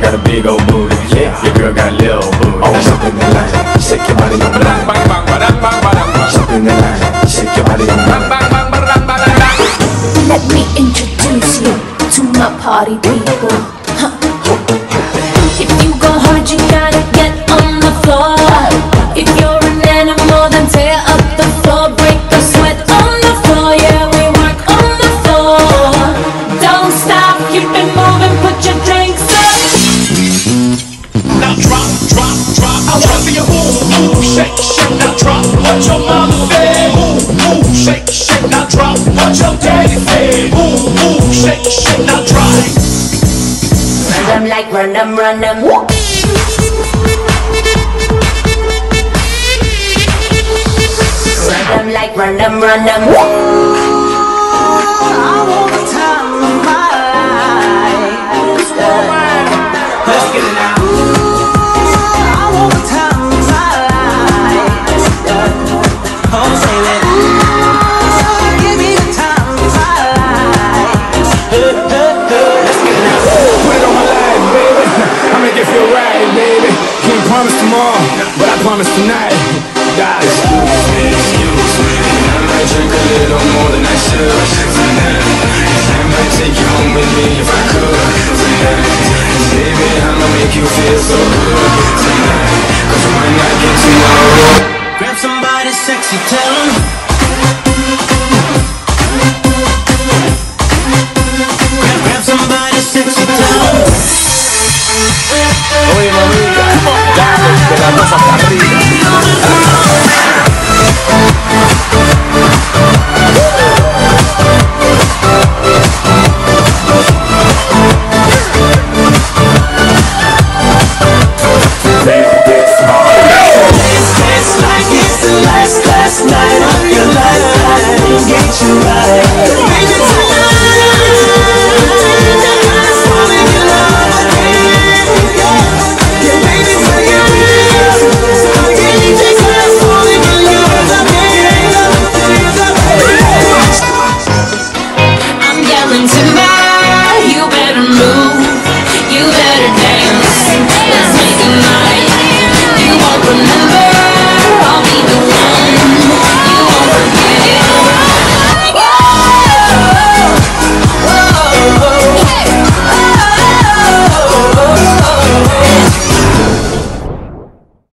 big old booty. Yeah, your girl got a little booty. Oh, jump in the line, shake your body on the line. Bang bang badang bang badang bang. Jump in the line, shake your body on the Bang line. bang bang badang badang bang. Let me introduce you to my party people. Move, move, shake, shake. Now drop what your daddy said. Move, move, shake, shake. Now drop. Run them like run them, run them. Run them like run them, run them. But I promise tonight. God, excuse me, excuse me. I might drink a little more than I should tonight. I might take you home with me if I could tonight. Baby, I'ma make you feel so good tonight. Cause we might not get tomorrow. Grab somebody sexy, tell them. Grab, grab cosa está arriba. into